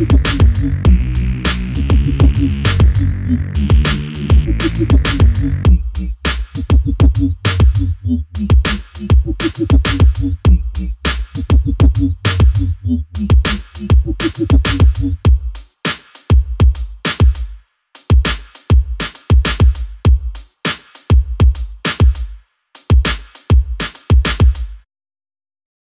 you.